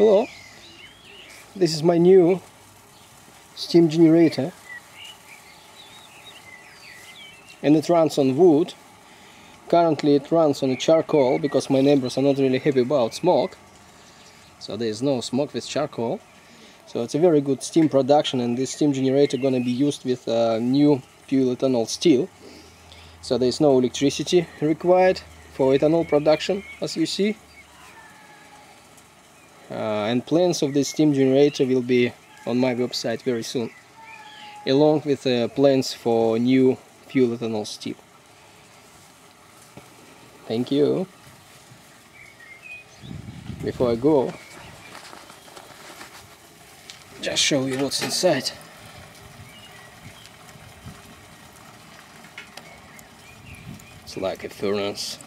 Hello, this is my new steam generator and it runs on wood. Currently it runs on charcoal because my neighbors are not really happy about smoke. So there is no smoke with charcoal. So it's a very good steam production and this steam generator gonna be used with uh, new fuel ethanol still. So there is no electricity required for ethanol production as you see. Uh, and plans of this steam generator will be on my website very soon along with uh, plans for new fuel ethanol still. Thank you. Before I go, just show you what's inside. It's like a furnace.